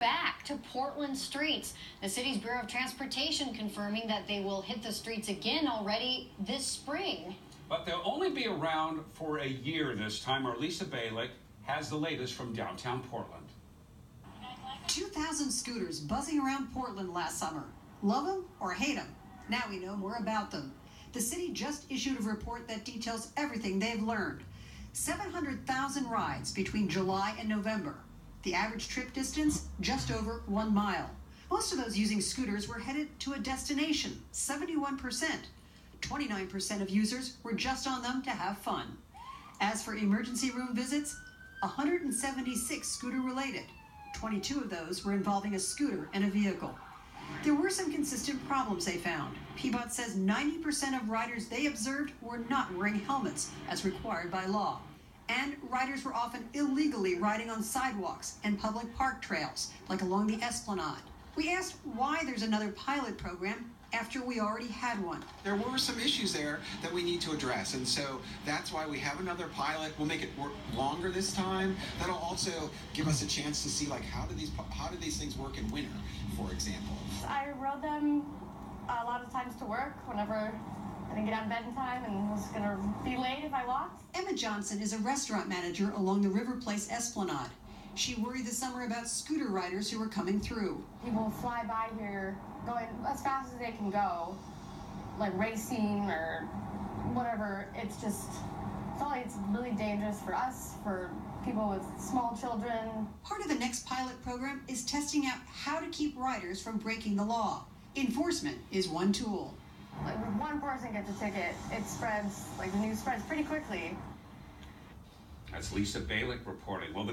back to Portland streets. The city's Bureau of Transportation confirming that they will hit the streets again already this spring. But they'll only be around for a year this time. Our Lisa Balick has the latest from downtown Portland. 2,000 scooters buzzing around Portland last summer. Love them or hate them? Now we know more about them. The city just issued a report that details everything they've learned. 700,000 rides between July and November. The average trip distance, just over one mile. Most of those using scooters were headed to a destination, 71%. 29% of users were just on them to have fun. As for emergency room visits, 176 scooter related. 22 of those were involving a scooter and a vehicle. There were some consistent problems they found. PBOT says 90% of riders they observed were not wearing helmets as required by law. And riders were often illegally riding on sidewalks and public park trails, like along the Esplanade. We asked why there's another pilot program after we already had one. There were some issues there that we need to address, and so that's why we have another pilot. We'll make it work longer this time. That'll also give us a chance to see like how do these how do these things work in winter, for example. I rode them a lot of times to work whenever I didn't get out of bed in time and was gonna be late if I walked. Emma Johnson is a restaurant manager along the RiverPlace Esplanade. She worried this summer about scooter riders who were coming through. People fly by here going as fast as they can go, like racing or whatever. It's just, it's all it's really dangerous for us, for people with small children. Part of the next pilot program is testing out how to keep riders from breaking the law. Enforcement is one tool. Like when one person gets a ticket, it spreads, like the news spreads pretty quickly. That's Lisa Balick reporting. Well, the